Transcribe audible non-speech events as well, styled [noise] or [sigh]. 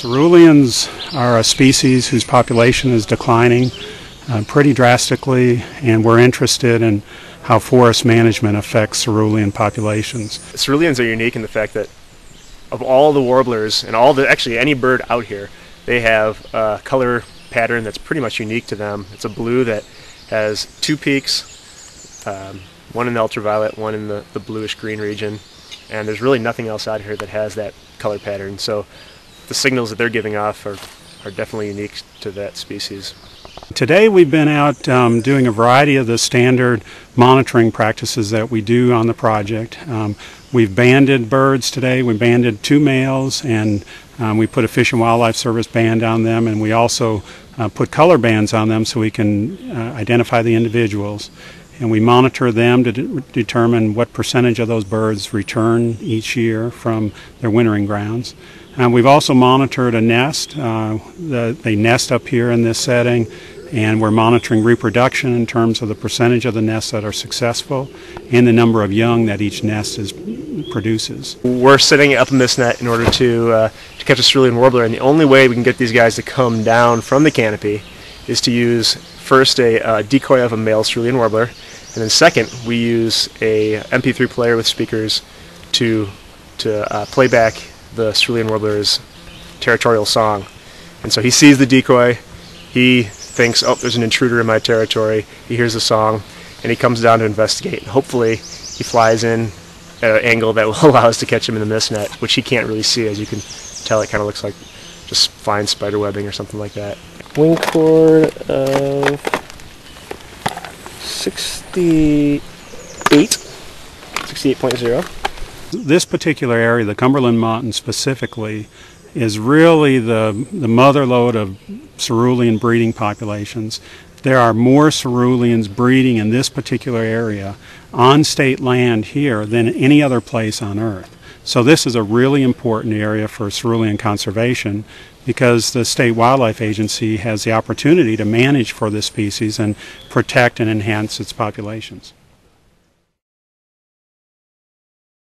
Ceruleans are a species whose population is declining uh, pretty drastically, and we're interested in how forest management affects cerulean populations. Ceruleans are unique in the fact that of all the warblers and all the actually any bird out here, they have a color pattern that's pretty much unique to them. It's a blue that has two peaks, um, one in the ultraviolet, one in the, the bluish green region, and there's really nothing else out here that has that color pattern. So the signals that they're giving off are, are definitely unique to that species. Today we've been out um, doing a variety of the standard monitoring practices that we do on the project. Um, we've banded birds today. We banded two males and um, we put a Fish and Wildlife Service band on them and we also uh, put color bands on them so we can uh, identify the individuals. And we monitor them to de determine what percentage of those birds return each year from their wintering grounds. Um, we've also monitored a nest. Uh, the, they nest up here in this setting, and we're monitoring reproduction in terms of the percentage of the nests that are successful and the number of young that each nest is, produces. We're setting up in this net in order to, uh, to catch a cerulean warbler, and the only way we can get these guys to come down from the canopy is to use first a uh, decoy of a male cerulean warbler, and then second, we use a MP3 player with speakers to, to uh, play back the Cerulean Warbler's territorial song. And so he sees the decoy, he thinks, oh, there's an intruder in my territory, he hears the song, and he comes down to investigate. hopefully he flies in at an angle that [laughs] will allow us to catch him in the mist net, which he can't really see, as you can tell it kind of looks like just fine spider webbing or something like that. Wing chord of 68, 68.0. This particular area, the Cumberland Mountains specifically, is really the, the mother lode of cerulean breeding populations. There are more ceruleans breeding in this particular area on state land here than any other place on earth. So this is a really important area for cerulean conservation because the State Wildlife Agency has the opportunity to manage for this species and protect and enhance its populations.